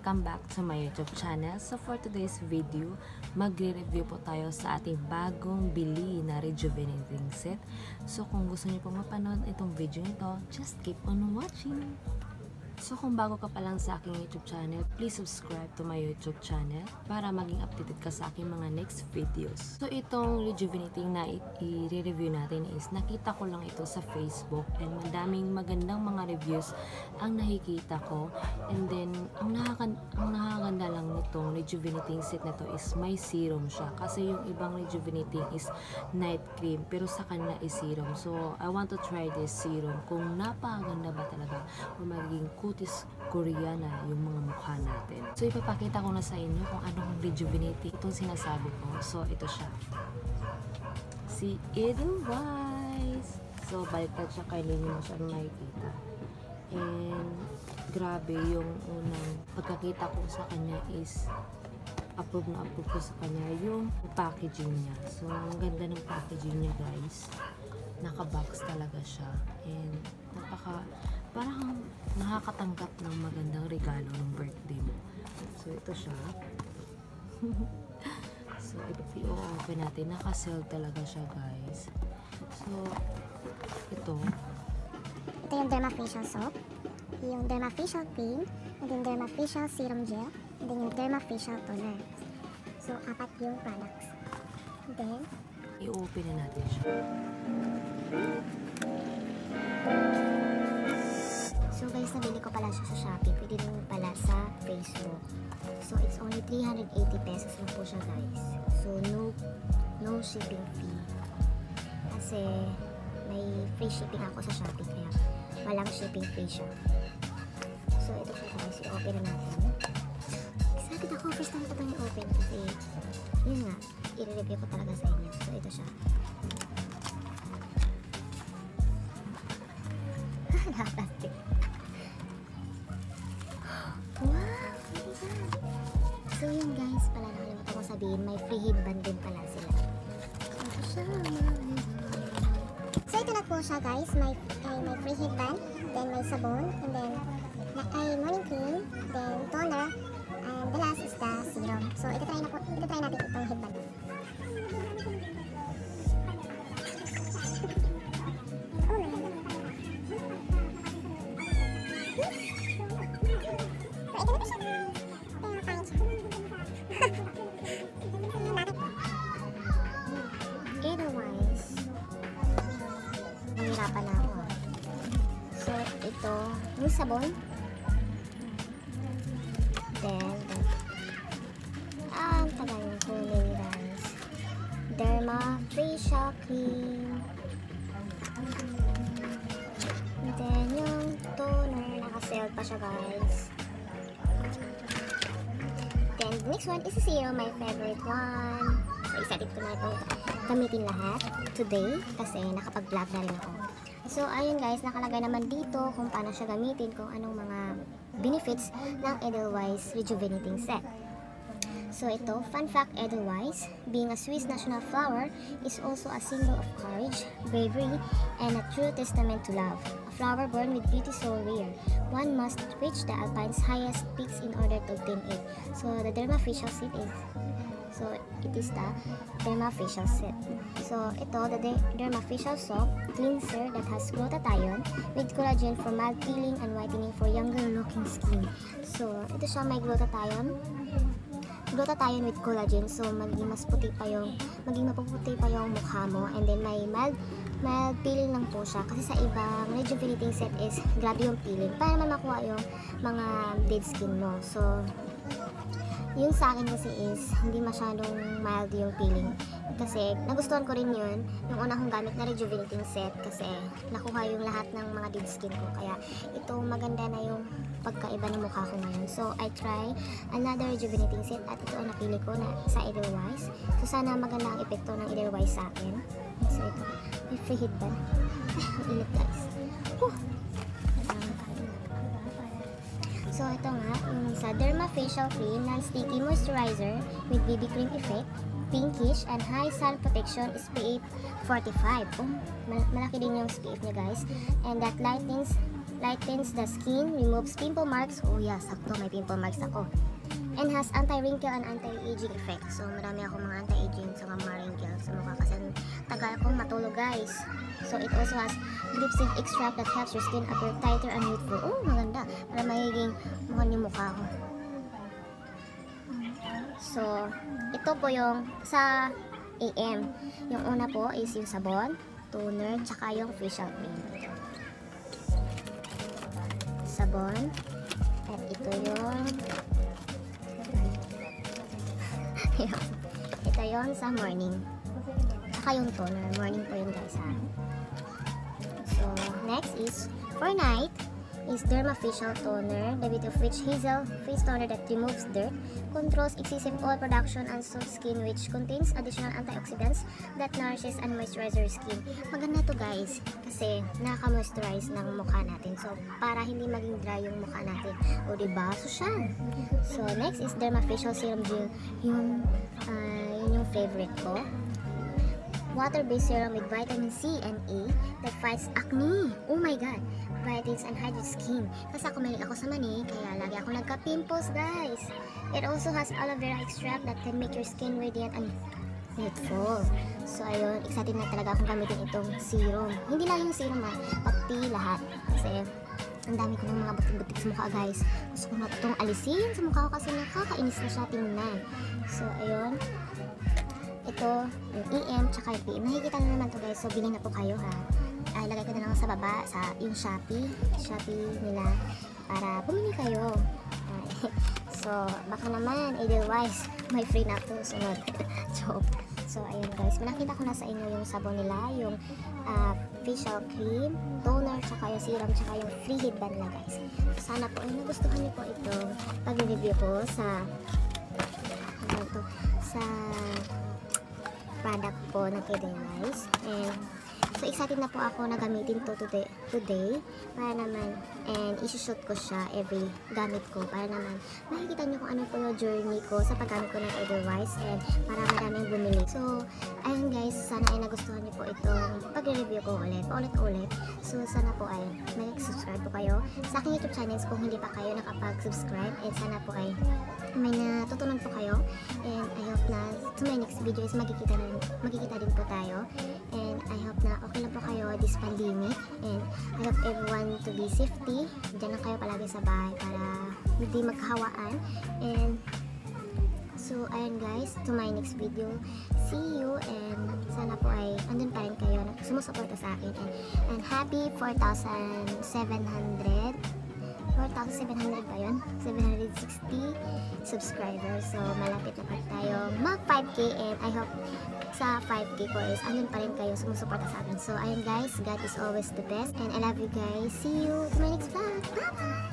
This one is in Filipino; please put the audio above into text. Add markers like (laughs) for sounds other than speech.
Welcome back to my YouTube channel. So for today's video, magre-review po tayo sa ating bagong bili na rejuvenating set. So kung gusto niyo po mapanood itong video nito, just keep on watching. So kung bago ka pa lang sa aking YouTube channel, please subscribe to my YouTube channel para maging updated ka sa aking mga next videos. So itong rejuvenating na i-review natin is nakita ko lang ito sa Facebook and madaming magandang mga reviews ang nakikita ko. And then ang, ang nakakaganda lang nitong rejuvenating set na to is may serum siya. Kasi yung ibang rejuvenating is night cream pero sa kanila is serum. So I want to try this serum kung napakaganda ba talaga o magiging cutis koreana yung mga mukha natin. So, ipapakita ko na sa inyo kung anong rejuvenating itong sinasabi ko. So, ito siya. Si Edelweiss. So, baliktad siya kay Lini mo siya makikita. And, grabe yung unang pagkakita ko sa kanya is approve na approve ko sa kanya yung packaging niya. So, ang ganda ng packaging niya guys. Naka-box talaga siya. And, napaka, parang nakakatanggap ng magandang regalo ng birthday mo. So, ito siya. (laughs) so, i-open natin. Naka-sell talaga siya, guys. So, ito. Ito yung Derma Facial Soap, yung Derma Facial Cream, and then Derma Facial Serum Gel, and then yung Derma Facial Toner. So, apat yung products. And then, I-open na natin siya. So guys, nabili ko pala siya sa Shopee. Pwede din pala sa Facebook. So, it's only 380 pesos lang po siya guys. So, no, no shipping fee. Kasi, may free shipping ako sa Shopee. Kaya, walang shipping fee siya. So, ito siya guys. I-open na natin. Excited ako. First time ko itong i-open kasi, yun nga, i-review ko talaga sa inyo. So, ito siya. (laughs) Nakaplastic. So, yun guys, pala nakalimutan ko sabihin, may free headband din pala sila. So, ito na po siya guys. May, ay, may free headband, then may sabon, and then na, ay morning cream, then toner, and the last is the serum. So, ito try, na po, ito try natin yung sabon. Then, ah, ang tagal yung kunin guys. Derma Facial Cream. Then, yung toner, naka-sale pa siya guys. Then, the next one is the serum, my favorite one. So, excited ko na itong gamitin lahat today kasi nakapag-vlog na rin ako. So, ayun guys, nakalagay naman dito kung paano siya gamitin, kung anong mga benefits ng Edelweiss Rejuvenating Set. So ito, fun fact Edelweiss, being a Swiss national flower, is also a symbol of courage, bravery, and a true testament to love. A flower born with beauty so rare, one must reach the alpine's highest peaks in order to obtain it. So the Derma facial set is So, it is the Derma Facial Set. So, ito, the De- Derma Facial Soap Cleanser that has glutathione with collagen for mild peeling and whitening for younger looking skin. So, ito siya may glutathione glutathione with collagen so maging mas puti pa yung maging mapuputi pa yung mukha mo and then may mild mild peeling lang po siya kasi sa ibang rejuvenating set is grabe yung peeling para naman makuha yung mga dead skin mo so yun sa akin kasi is hindi masyadong mild yung peeling kasi nagustuhan ko rin yun yung una kong gamit na rejuvenating set kasi nakuha yung lahat ng mga dead skin ko. Kaya ito maganda na yung pagkaiba ng mukha ko ngayon. So I try another rejuvenating set at ito ang napili ko na sa Edelweiss. So sana maganda ang epekto ng Edelweiss sa akin. So ito. May free headband ang (laughs) init guys. Whew. So, ito nga, yung sa Derma Facial Cream Non-Sticky Moisturizer with BB Cream Effect, pinkish, and high sun protection SPF 45. Oh, mal- malaki din yung SPF niya guys. And that lightens lightens the skin, removes pimple marks. Oh yeah, sakto may pimple marks ako. And has anti-wrinkle and anti-aging effect. So marami ako mga anti-aging sa mga wrinkle sa mukha kasi tagal akong matulog guys. So it also has seed extract that helps your skin appear tighter and youthful. Oh, maganda. Para magiging mukhang yung mukha ko. So, ito po yung sa AM. Yung una po is yung sabon, toner, tsaka yung facial cream. Sabon. At ito yung Ayan. ito yung sa morning. Tsaka yung toner. Morning po yun guys ha. So, next is for night is Derma Facial Toner, the bit of which hazel face toner that removes dirt, controls excessive oil production and soft skin which contains additional antioxidants that nourishes and moisturizes your skin. Maganda to guys kasi nakaka-moisturize ng mukha natin. So, para hindi maging dry yung mukha natin. O diba? So, siya. So, next is Derma Facial Serum Gel. Yung, ah, yun yung favorite ko water-based serum with vitamin C and A that fights acne. Oh my god! Brightens and hydrates skin. Kasi ako mahilig ako sa mani, kaya lagi ako nagka-pimples, guys. It also has aloe vera extract that can make your skin radiant and youthful. So, ayun, excited na talaga akong gamitin itong serum. Hindi lang yung serum ha, pati lahat. Kasi, ang dami ko ng mga butik-butik sa mukha, guys. Gusto ko na itong alisin sa mukha ko kasi nakakainis na siya tingnan. So, ayun ito, yung EM, tsaka yung PM. Nakikita na naman to guys, so bilhin na po kayo ha. Ay, lagay ko na lang sa baba, sa yung Shopee, Shopee nila, para bumili kayo. Ay, (laughs) so, baka naman, otherwise, may free na po sunod. (laughs) so, so, ayun guys, malakita ko na sa inyo yung sabon nila, yung ah, facial cream, toner, tsaka yung serum, tsaka yung free headband na guys. Sana po ay nagustuhan niyo po ito pag-review ko sa ano to, sa product po na Kidelize. And so excited na po ako na gamitin to today, today. Para naman and isushoot ko siya every gamit ko. Para naman makikita nyo kung ano po yung journey ko sa paggamit ko ng Edelweiss and para maraming bumili. So, ayun guys, sana ay nagustuhan nyo po itong pag-review ko ulit, paulit-ulit. So, sana po ay mag-subscribe po kayo sa aking YouTube channels kung hindi pa kayo nakapag-subscribe. And sana po ay may natutunan po kayo. And I hope na to my next video is magkikita, na, magkikita din po tayo. And I hope na okay lang po kayo this pandemic and I hope everyone to be safety. Dyan lang kayo palagi sa bahay para hindi magkahawaan and so ayun guys to my next video. See you and sana po ay andun pa rin kayo sumusuporta sa akin. And, and happy 4,700 4,700 ba yun? 760 subscribers. So, malapit na pa tayo mag 5K and I hope sa 5K ko is andun pa rin kayo sumusuporta sa akin. So, ayun guys, God is always the best and I love you guys. See you to my next vlog. Bye-bye!